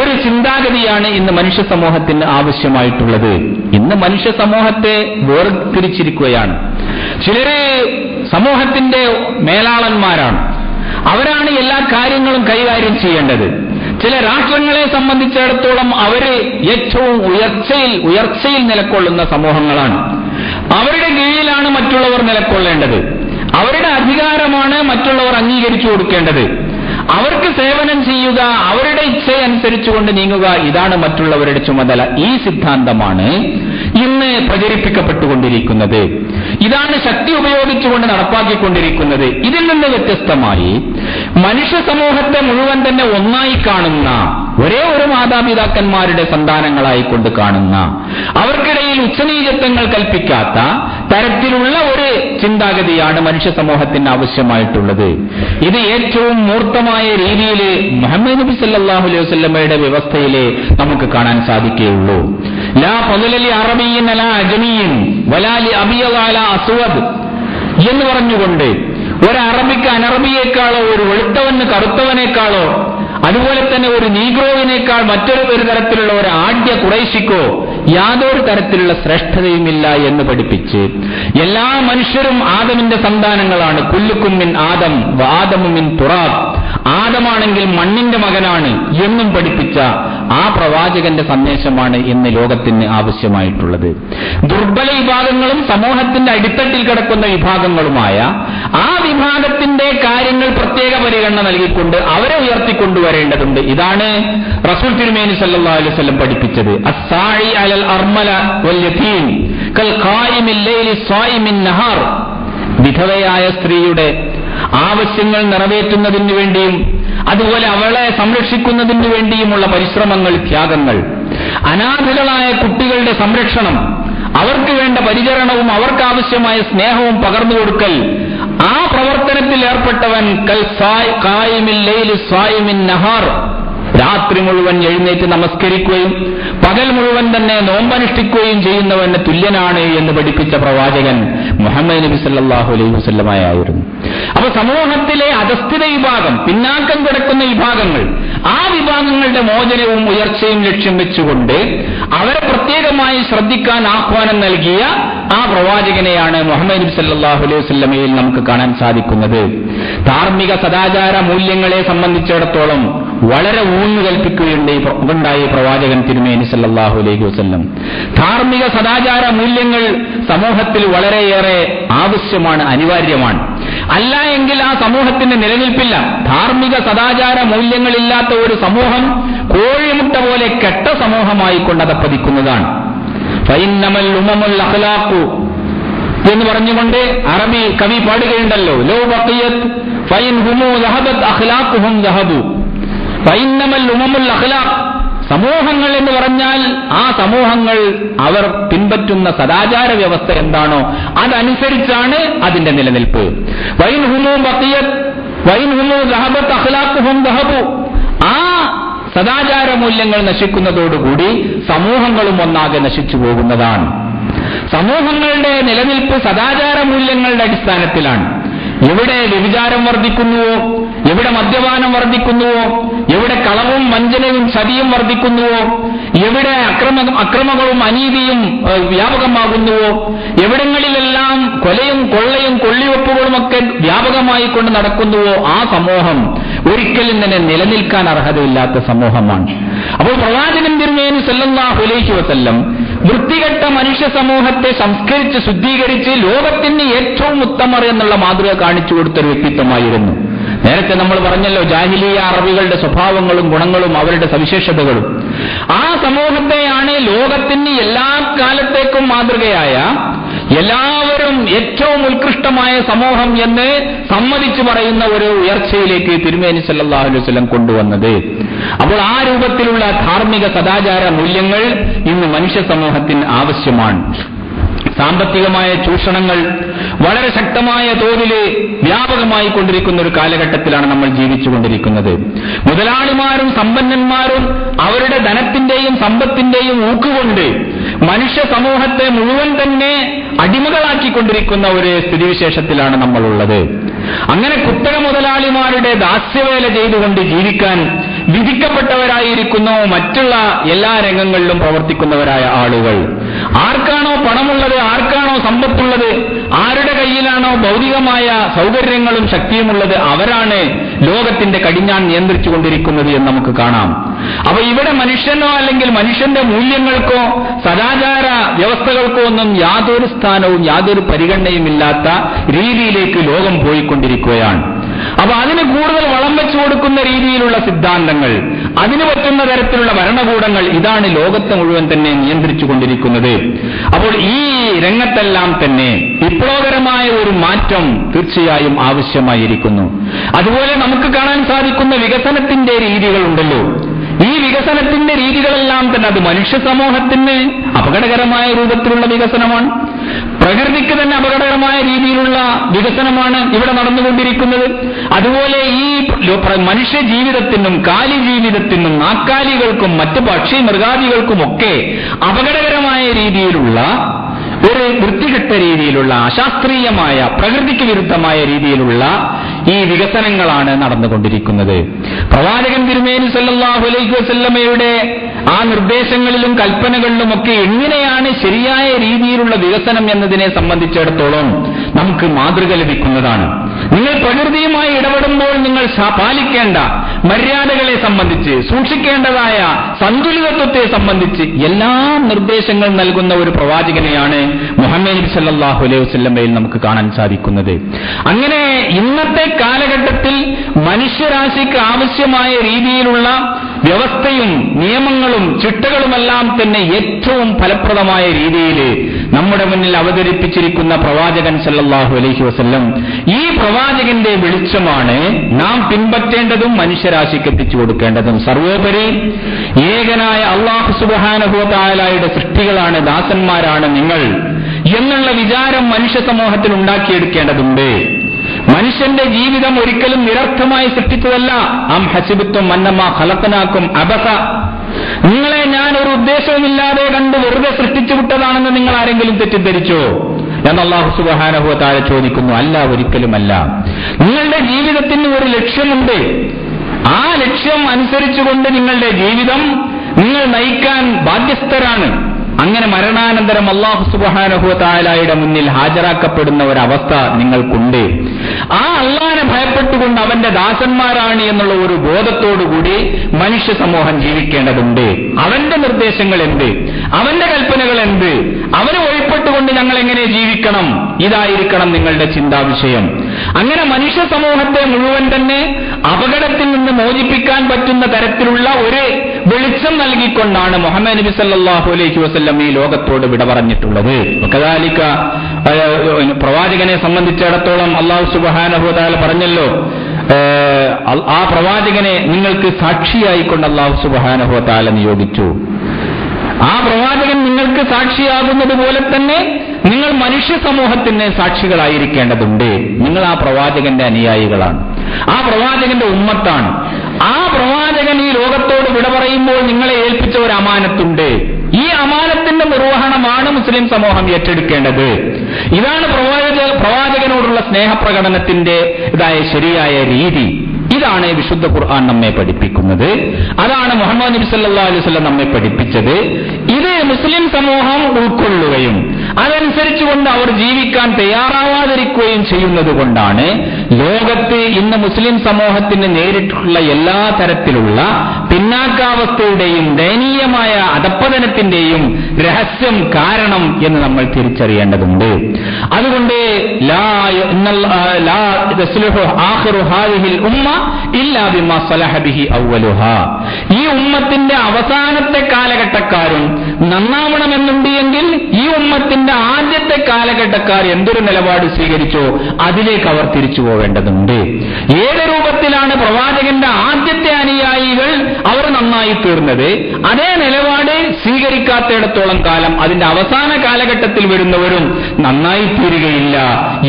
ഒരു ചിന്താഗതിയാണ് ഇന്ന് മനുഷ്യ സമൂഹത്തിന് ആവശ്യമായിട്ടുള്ളത്. ഇന്ന് മനുഷ്യ സമൂഹത്തെ വേർതിരിച്ചിരിക്കുകയാണ്. ചിലര് സമൂഹത്തിന്റെ മേലാളന്മാരാണ്. അവരാണ് എല്ലാ കാര്യങ്ങളും കൈകാര്യം ചെയ്യേണ്ടത്. ചില രാഷ്ട്രങ്ങളെ സംബന്ധിച്ചിടത്തോളം അവർ ഏറ്റവും ഉയർച്ചയിൽ ഉയർച്ചയിൽ നിലക്കൊള്ളുന്ന സമൂഹങ്ങളാണ്. അവരുടെ കീഴിലാണ് മറ്റുള്ളവർ നിലക്കൊള്ളേണ്ടത്. അവരുടെ അധികാരമാണ് മറ്റുള്ളവർ അംഗീകരിച്ചു കൊടുക്കേണ്ടത്. അവർക്ക് സേവനം ചെയ്യുക അവരുടെ ഇച്ഛയനുസരിച്ചുകൊണ്ട് നീങ്ങുക ഇതാണ് മറ്റുള്ളവരുടെ ചുമതല. ഈ സിദ്ധാന്തമാണ് ഇന്ന് പ്രചരിപ്പിക്കപ്പെട്ടുകൊണ്ടിരിക്കുന്നത്. ഇതാണ് ശക്തി ഉപയോഗിച്ചുകൊണ്ട് നടപ്പാക്കിക്കൊണ്ടിരിക്കുന്നത്. ഇതിൽ നിന്ന് വ്യത്യസ്തമായി മനുഷ്യ സമൂഹത്തെ മുഴുവൻ തന്നെ ഒന്നായി കാണുന്ന ഒരേ ഒരു മാതാപിതാക്കന്മാരുടെ സന്താനങ്ങളായിക്കൊണ്ട് കാണുന്ന അവർക്കിടയിൽ ഉച്ചനീചത്വങ്ങൾ കൽപ്പിക്കാത്ത തരത്തിലുള്ള ചിന്താഗതിയാണ് മനുഷ്യ സമൂഹത്തിന് ആവശ്യമായിട്ടുള്ളത്. ഇത് ഏറ്റവും മൂർത്തമായ രീതിയിൽ മുഹമ്മദ് നബി സല്ലാഹു അലൈഹി വസല്ലമയുടെ വ്യവസ്ഥയിലെ നമുക്ക് കാണാൻ സാധിക്കുകയുള്ളൂ. ലാ ഫضലലി അറബിയൻ അല അജമിയൻ വലാലി അബിയവാല അസുവദ് എന്ന് പറഞ്ഞുകൊണ്ട് ഒരു അറബിക്ക് അനറബിയേക്കാളോ ഒരു വെളുത്തവന് കറുത്തവനേക്കാളോ അതുപോലെ തന്നെ ഒരു നീഗ്രോവിനേക്കാൾ മറ്റൊരു ഒരു തരത്തിലുള്ള ഒരു ആദ്യ കുറൈശിക്കോ യാതൊരു തരത്തിലുള്ള ശ്രേഷ്ഠതയുമില്ല എന്ന് പഠിപ്പിച്ച് എല്ലാ മനുഷ്യരും ആദമിന്റെ സന്താനങ്ങളാണ്. കുല്ലുക്കുമ്മിൻ ആദം ആദമുമിൻ തുറാബ്. ആദമാണെങ്കിൽ മണ്ണിന്റെ മകനാണ് എന്നും പഠിപ്പിച്ച ആ പ്രവാചകന്റെ സന്ദേശമാണ് ഇന്ന് ലോകത്തിന് ആവശ്യമായിട്ടുള്ളത്. ദുർബല വിഭാഗങ്ങളും സമൂഹത്തിന്റെ അടിത്തട്ടിൽ കിടക്കുന്ന വിഭാഗങ്ങളുമായ ആ വിഭാഗത്തിന്റെ കാര്യങ്ങൾ പ്രത്യേക പരിഗണന നൽകിക്കൊണ്ട് അവരെ ഉയർത്തിക്കൊണ്ടുവരേണ്ടതുണ്ട്. ഇതാണ് റസൂൽ തിരുമേനി സല്ലല്ലാഹു അലൈഹി വസല്ലം പഠിപ്പിച്ചത്. അലൽ അർമല കൽ നഹാർ. വിധവയായ സ്ത്രീയുടെ ആവശ്യങ്ങൾ നിറവേറ്റുന്നതിന് വേണ്ടിയും അതുപോലെ അവളെ സംരക്ഷിക്കുന്നതിന് വേണ്ടിയുമുള്ള പരിശ്രമങ്ങൾ ത്യാഗങ്ങൾ. അനാഥകളായ കുട്ടികളുടെ സംരക്ഷണം അവർക്ക് വേണ്ട പരിചരണവും അവർക്കാവശ്യമായ സ്നേഹവും പകർന്നു കൊടുക്കൽ. ആ പ്രവർത്തനത്തിൽ ഏർപ്പെട്ടവൻ രാത്രി മുഴുവൻ എഴുന്നേറ്റ് നമസ്കരിക്കുകയും പകൽ മുഴുവൻ തന്നെ നോമ്പനുഷ്ഠിക്കുകയും ചെയ്യുന്നവന് തുല്യനാണ് എന്ന് പഠിപ്പിച്ച പ്രവാചകൻ മുഹമ്മദ് നബി സല്ലാഹു അലൈഹി വസ്ല്ലമായിരുന്നു അപ്പൊ സമൂഹത്തിലെ അധസ്ഥിത വിഭാഗം പിന്നാക്കം കിടക്കുന്ന വിഭാഗങ്ങൾ ആ വിഭാഗങ്ങളുടെ മോചനവും ഉയർച്ചയും ലക്ഷ്യം വെച്ചുകൊണ്ട് അവരെ പ്രത്യേകമായി ശ്രദ്ധിക്കാൻ ആഹ്വാനം നൽകിയ ആ പ്രവാചകനെയാണ് മുഹമ്മദ് നബി സല്ലാഹു അലൈഹി വസ്ല്ലമയിൽ നമുക്ക് കാണാൻ സാധിക്കുന്നത്. ധാർമ്മിക സദാചാര മൂല്യങ്ങളെ സംബന്ധിച്ചിടത്തോളം വളരെ ഊന്നു കൽപ്പിക്കുകയുണ്ടായി പ്രവാചകൻ തിരുമേനി സല്ലാഹു അലൈഹി വസ്ല്ലം. ധാർമ്മിക സദാചാര മൂല്യങ്ങൾ സമൂഹത്തിൽ വളരെയേറെ ആവശ്യമാണ് അനിവാര്യമാണ്. അല്ല എങ്കിൽ ആ സമൂഹത്തിന് നിലനിൽപ്പില്ല. ധാർമ്മിക സദാചാര മൂല്യങ്ങളില്ലാത്ത ഒരു സമൂഹം കോഴിമുട്ട പോലെ കെട്ട സമൂഹമായി കൊണ്ടതപ്പതിക്കുന്നതാണ് ഫൈന്നമൽ ഉമമുൽ അഖ്ലാഖു എന്ന് പറഞ്ഞുകൊണ്ട് അറബി കവി പാടുകയുണ്ടല്ലോ. Law ബഖിയത് fine ഹുമു ലഹബത് അഖ്ലാഖുഹും ദഹബു. ഫൈന്നമൽ ഉമമുൽ അഖ്ലാഖ് സമൂഹങ്ങൾ എന്ന് പറഞ്ഞാൽ ആ സമൂഹങ്ങൾ അവർ പിൻപറ്റുന്ന സദാചാര വ്യവസ്ഥ എന്താണോ അതനുസരിച്ചാണ് അതിന്റെ നിലനിൽപ്പ്. അഖ്ലാഖുഹും ആ സദാചാര മൂല്യങ്ങൾ നശിക്കുന്നതോടുകൂടി സമൂഹങ്ങളും ഒന്നാകെ നശിച്ചു പോകുന്നതാണ്. സമൂഹങ്ങളുടെ നിലനിൽപ്പ് സദാചാര മൂല്യങ്ങളുടെ അടിസ്ഥാനത്തിലാണ്. എവിടെ വ്യഭിചാരം വർദ്ധിക്കുന്നുവോ? എവിടെ മദ്യപാനം വർദ്ധിക്കുന്നുവോ? എവിടെ കളവും വഞ്ചനയും ചതിയും വർദ്ധിക്കുന്നുവോ? എവിടെ അക്രമ അക്രമങ്ങളും അനീതിയും വ്യാപകമാകുന്നുവോ? എവിടങ്ങളിലെല്ലാം കൊലയും കൊള്ളയും കൊള്ളിവെപ്പുകളുമൊക്കെ വ്യാപകമായി കൊണ്ട് നടക്കുന്നുവോ ആ സമൂഹം? ഒരിക്കലും തന്നെ നിലനിൽക്കാൻ അർഹതയില്ലാത്ത സമൂഹമാണ്. അപ്പോൾ പ്രവാചകൻ തിരുമേനി അലൈഹി വസല്ലം വൃത്തികെട്ട മനുഷ്യ സമൂഹത്തെ സംസ്കരിച്ച് ശുദ്ധീകരിച്ച് ലോകത്തിന് ഏറ്റവും ഉത്തമർ എന്നുള്ള മാതൃക കാണിച്ചു കൊടുത്തൊരു വ്യക്തിത്വമായിരുന്നു. നേരത്തെ നമ്മൾ പറഞ്ഞല്ലോ ജാഹിലീയ അറബികളുടെ സ്വഭാവങ്ങളും ഗുണങ്ങളും അവരുടെ സവിശേഷതകളും. ആ സമൂഹത്തെയാണ് ലോകത്തിന് എല്ലാ കാലത്തേക്കും മാതൃകയായ എല്ലാവരും ഏറ്റവും ഉത്കൃഷ്ടമായ സമൂഹം എന്ന് സമ്മതിച്ചു പറയുന്ന ഒരു ഉയർച്ചയിലേക്ക് തിരുമേനി സല്ലല്ലാഹു അലൈഹി വസല്ലം കൊണ്ടുവന്നത്. അപ്പോൾ ആ രൂപത്തിലുള്ള ധാർമ്മിക സദാചാര മൂല്യങ്ങൾ ഇന്ന് മനുഷ്യ സമൂഹത്തിന് ആവശ്യമാണ്. സാമ്പത്തികമായ ചൂഷണങ്ങൾ വളരെ ശക്തമായ തോതിൽ വ്യാപകമായി കൊണ്ടിരിക്കുന്ന ഒരു കാലഘട്ടത്തിലാണ് നമ്മൾ ജീവിച്ചുകൊണ്ടിരിക്കുന്നത്. മുതലാളിമാരും സമ്പന്നന്മാരും അവരുടെ ധനത്തിന്റെയും സമ്പത്തിന്റെയും ഊക്കുകൊണ്ട് മനുഷ്യ സമൂഹത്തെ മുഴുവൻ തന്നെ അടിമകളാക്കിക്കൊണ്ടിരിക്കുന്ന ഒരു സ്ഥിതിവിശേഷത്തിലാണ് നമ്മളുള്ളത്. അങ്ങനെ കുത്തക മുതലാളിമാരുടെ ദാസ്യവേല ചെയ്തുകൊണ്ട് ജീവിക്കാൻ വിധിക്കപ്പെട്ടവരായിരിക്കുന്നു മറ്റുള്ള എല്ലാ രംഗങ്ങളിലും പ്രവർത്തിക്കുന്നവരായ ആളുകൾ. ആർക്കാണോ പണമുള്ളത് ആർക്കാണോ സമ്പത്തുള്ളത് ആരുടെ കയ്യിലാണോ ഭൗതികമായ സൗകര്യങ്ങളും ശക്തിയുമുള്ളത് അവരാണ് ലോകത്തിന്റെ കടിഞ്ഞാൻ നിയന്ത്രിച്ചുകൊണ്ടിരിക്കുന്നത് എന്ന് നമുക്ക് കാണാം. അപ്പൊ ഇവിടെ മനുഷ്യനോ അല്ലെങ്കിൽ മനുഷ്യന്റെ മൂല്യങ്ങൾക്കോ സദാചാര വ്യവസ്ഥകൾക്കോ ഒന്നും യാതൊരു സ്ഥാനവും യാതൊരു പരിഗണനയും ഇല്ലാത്ത രീതിയിലേക്ക് ലോകം പോയിക്കൊണ്ടിരിക്കുകയാണ്. അപ്പൊ അതിന് കൂടുതൽ വളം വെച്ചു കൊടുക്കുന്ന രീതിയിലുള്ള സിദ്ധാന്തങ്ങൾ അതിന് പറ്റുന്ന തരത്തിലുള്ള ഭരണകൂടങ്ങൾ ഇതാണ് ലോകത്തെ മുഴുവൻ തന്നെ നിയന്ത്രിച്ചു കൊണ്ടിരിക്കുന്നത്. അപ്പോൾ ഈ രംഗത്തെല്ലാം തന്നെ വിപ്ലവകരമായ ഒരു മാറ്റം തീർച്ചയായും ആവശ്യമായിരിക്കുന്നു. അതുപോലെ നമുക്ക് കാണാൻ സാധിക്കുന്ന വികസനത്തിന്റെ രീതികളുണ്ടല്ലോ ഈ വികസനത്തിന്റെ രീതികളെല്ലാം തന്നെ അത് മനുഷ്യ സമൂഹത്തിന് അപകടകരമായ രൂപത്തിലുള്ള വികസനമാണ്. പ്രകൃതിക്ക് തന്നെ അപകടകരമായ രീതിയിലുള്ള വികസനമാണ് ഇവിടെ നടന്നുകൊണ്ടിരിക്കുന്നത്. അതുപോലെ ഈ മനുഷ്യ ജീവിതത്തിനും കാലി ജീവിതത്തിനും നാക്കാലികൾക്കും മറ്റ് പക്ഷി മൃഗാദികൾക്കുമൊക്കെ അപകടകരമായ രീതിയിലുള്ള ഒരു വൃത്തികെട്ട രീതിയിലുള്ള അശാസ്ത്രീയമായ പ്രകൃതിക്ക് വിരുദ്ധമായ രീതിയിലുള്ള ഈ വികസനങ്ങളാണ് നടന്നുകൊണ്ടിരിക്കുന്നത്. പ്രവാചകൻ തിരുമേനി സല്ലല്ലാഹു അലൈഹി വസല്ലമയുടെ ആ നിർദ്ദേശങ്ങളിലും കൽപ്പനകളിലുമൊക്കെ എങ്ങനെയാണ് ശരിയായ രീതിയിലുള്ള വികസനം എന്നതിനെ സംബന്ധിച്ചിടത്തോളം നമുക്ക് മാതൃക ലഭിക്കുന്നതാണ്. നിങ്ങൾ പ്രകൃതിയുമായി ഇടപെടുമ്പോൾ നിങ്ങൾ പാലിക്കേണ്ട മര്യാദകളെ സംബന്ധിച്ച് സൂക്ഷിക്കേണ്ടതായ സന്തുലിതത്വത്തെ സംബന്ധിച്ച് എല്ലാ നിർദ്ദേശങ്ങൾ നൽകുന്ന ഒരു പ്രവാചകനെയാണ് മുഹമ്മദ് നബി സല്ലല്ലാഹു അലൈഹി വസ്ല്ലമ്മയിൽ നമുക്ക് കാണാൻ സാധിക്കുന്നത്. അങ്ങനെ ഇന്നത്തെ കാലഘട്ടത്തിൽ മനുഷ്യരാശിക്ക് ആവശ്യമായ രീതിയിലുള്ള വ്യവസ്ഥയും നിയമങ്ങളും ചിട്ടകളുമെല്ലാം തന്നെ ഏറ്റവും ഫലപ്രദമായ രീതിയിൽ നമ്മുടെ മുന്നിൽ അവതരിപ്പിച്ചിരിക്കുന്ന പ്രവാചകൻ സല്ലാഹു അലൈഹി വസ്ല്ലം ഈ പ്രവാചകന്റെ വെളിച്ചമാണ് നാം പിൻപറ്റേണ്ടതും മനുഷ്യരാശിക്ക് എത്തിച്ചു കൊടുക്കേണ്ടതും. സർവോപരി ഏകനായ അള്ളാഹു സുബാനുഭവതായാലയുടെ സൃഷ്ടികളാണ് ദാസന്മാരാണ് നിങ്ങൾ എന്നുള്ള വിചാരം മനുഷ്യ സമൂഹത്തിൽ ഉണ്ടാക്കിയെടുക്കേണ്ടതുണ്ട്. മനുഷ്യന്റെ ജീവിതം ഒരിക്കലും നിരർത്ഥമായി സൃഷ്ടിച്ചതല്ല. അം ഹസിബിത്വം മന്നമ്മ ഫലത്തനാക്കും അബസ. നിങ്ങളെ ഞാൻ ഒരു ഉദ്ദേശവുമില്ലാതെ കണ്ട് വെറുതെ സൃഷ്ടിച്ചു വിട്ടതാണെന്ന് നിങ്ങൾ ആരെങ്കിലും തെറ്റിദ്ധരിച്ചോ? എന്ന് അള്ളാഹു സുബാനഹു താഴെ ചോദിക്കുന്നു അല്ല ഒരിക്കലുമല്ല. നിങ്ങളുടെ ജീവിതത്തിന് ഒരു ലക്ഷ്യമുണ്ട്. ആ ലക്ഷ്യം അനുസരിച്ചുകൊണ്ട് നിങ്ങളുടെ ജീവിതം നിങ്ങൾ നയിക്കാൻ ബാധ്യസ്ഥരാണ്. അങ്ങനെ മരണാനന്തരം അള്ളാഹു സുബാനഹു താലായുടെ മുന്നിൽ ഹാജരാക്കപ്പെടുന്ന ഒരവസ്ഥ നിങ്ങൾക്കുണ്ട്. ആ അള്ളാനെ ഭയപ്പെട്ടുകൊണ്ട് അവന്റെ ദാസന്മാരാണ് എന്നുള്ള ഒരു ബോധത്തോടുകൂടി മനുഷ്യ സമൂഹം ജീവിക്കേണ്ടതുണ്ട്. അവന്റെ നിർദ്ദേശങ്ങൾ എന്ത് അവന്റെ കൽപ്പനകൾ എന്ത് അവന് ഒഴിപ്പെട്ടുകൊണ്ട് ഞങ്ങൾ എങ്ങനെ ജീവിക്കണം? ഇതായിരിക്കണം നിങ്ങളുടെ ചിന്താവിഷയം. അങ്ങനെ മനുഷ്യ സമൂഹത്തെ മുഴുവൻ തന്നെ അപകടത്തിൽ നിന്ന് മോചിപ്പിക്കാൻ പറ്റുന്ന തരത്തിലുള്ള ഒരു വെളിച്ചം നൽകിക്കൊണ്ടാണ് മുഹമ്മദ് നബി സല്ലാഹു അലൈഹി വസല്ലം ഈ ലോകത്തോട് വിട പറഞ്ഞിട്ടുള്ളത്. കഥാലിക്ക പ്രവാചകനെ സംബന്ധിച്ചിടത്തോളം അള്ളാഹു സുബ്ഹാനഹു വതആല പറഞ്ഞല്ലോ ആ പ്രവാചകനെ നിങ്ങൾക്ക് സാക്ഷിയായിക്കൊണ്ട് അള്ളാഹു സുബ്ഹാനഹു വതആല നിയോഗിച്ചു. ആ പ്രവാചകൻ നിങ്ങൾക്ക് സാക്ഷിയാകുന്നത് പോലെ തന്നെ നിങ്ങൾ മനുഷ്യ സമൂഹത്തിന് സാക്ഷികളായിരിക്കേണ്ടതുണ്ട്. നിങ്ങൾ ആ പ്രവാചകന്റെ അനുയായികളാണ്. ആ പ്രവാചകന്റെ ഉമ്മത്താണ്. ആ പ്രവാചകൻ ഈ ലോകത്തോട് വിട പറയുമ്പോൾ നിങ്ങളെ ഏൽപ്പിച്ച ഒരു അമാനത്തുണ്ട്. ഈ അമാനത്തിന്റെ നിർവഹണമാണ് മുസ്ലിം സമൂഹം ഏറ്റെടുക്കേണ്ടത്. ഇതാണ് പ്രവാചക പ്രവാചകനോടുള്ള സ്നേഹപ്രകടനത്തിന്റെ ഇതായ ശരിയായ രീതി. ഇതാണ് വിശുദ്ധ ഖുർആൻ നമ്മെ പഠിപ്പിക്കുന്നത്. അതാണ് മുഹമ്മദ് നബി സല്ലാ അലൈഹി വസല്ലം നമ്മെ പഠിപ്പിച്ചത്. ഇത് മുസ്ലിം സമൂഹം ഉൾക്കൊള്ളുകയും അതനുസരിച്ചുകൊണ്ട് അവർ ജീവിക്കാൻ തയ്യാറാവാതിരിക്കുകയും ചെയ്യുന്നത് കൊണ്ടാണ് ലോകത്ത് ഇന്ന് മുസ്ലിം സമൂഹത്തിന് നേരിട്ടുള്ള എല്ലാ തരത്തിലുള്ള പിന്നാക്കാവസ്ഥയുടെയും ദയനീയമായ അധപ്പതനത്തിന്റെയും രഹസ്യം കാരണം എന്ന് നമ്മൾ തിരിച്ചറിയേണ്ടതുണ്ട്. അതുകൊണ്ട് ലാ ലാ ഉമ്മ ഇല്ലാ ബിമാ സലഹ ബിഹി അവ്വലുഹാ ഈ ഉമ്മത്തിന്റെ അവസാനത്തെ കാലഘട്ടക്കാരും നന്നാവണമെന്നുണ്ട് എങ്കിൽ ഈ ഉമ്മത്തിന്റെ ആദ്യത്തെ കാലഘട്ടക്കാർ എന്തൊരു നിലപാട് സ്വീകരിച്ചോ അതിലേക്ക് അവർ തിരിച്ചു പോവേണ്ടതുണ്ട് ഏത് രൂപത്തിലാണ് പ്രവാചകന്റെ ആദ്യത്തെ അനുയായികൾ അവർ നന്നായി തീർന്നത്? അതേ നിലപാട് സ്വീകരിക്കാത്തിടത്തോളം കാലം അതിന്റെ അവസാന കാലഘട്ടത്തിൽ വരുന്നവരും നന്നായി തീരുകയില്ല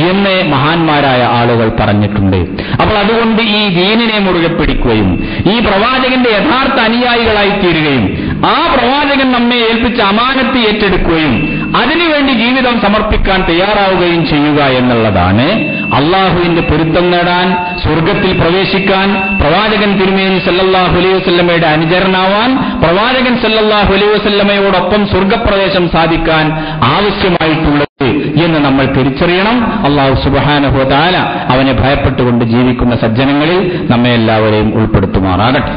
എന്ന് മഹാന്മാരായ ആളുകൾ പറഞ്ഞിട്ടുണ്ട്. അപ്പോൾ അതുകൊണ്ട് ഈ ദീനിനെ മുറുകെ പിടിക്കുകയും ഈ പ്രവാചകന്റെ യഥാർത്ഥ അനുയായികളായി തീരുകയും ആ പ്രവാചകൻ നമ്മെ ഏൽപ്പിച്ച അമാനത്ത് ഏറ്റെടുക്കുകയും അതിനുവേണ്ടി ജീവിതം സമർപ്പിക്കാൻ തയ്യാറാവുകയും ചെയ്യുക എന്നുള്ളതാണ് അള്ളാഹുവിന്റെ പൊരുത്തം നേടാൻ സ്വർഗത്തിൽ പ്രവേശിക്കാൻ പ്രവാചകൻ തിരുമേനി സല്ലല്ലാഹു അലൈഹി വസല്ലമയുടെ അനുചരനാവാൻ പ്രവാചകൻ സല്ലല്ലാഹു അലൈഹി വസല്ലമയോടൊപ്പം സ്വർഗപ്രവേശം സാധിക്കാൻ ആവശ്യമായിട്ടുള്ളത് എന്ന് നമ്മൾ തിരിച്ചറിയണം. അള്ളാഹു സുബഹാനഹു താല അവനെ ഭയപ്പെട്ടുകൊണ്ട് ജീവിക്കുന്ന സജ്ജനങ്ങളിൽ നമ്മെ എല്ലാവരെയും ഉൾപ്പെടുത്തുമാറാകട്ടെ.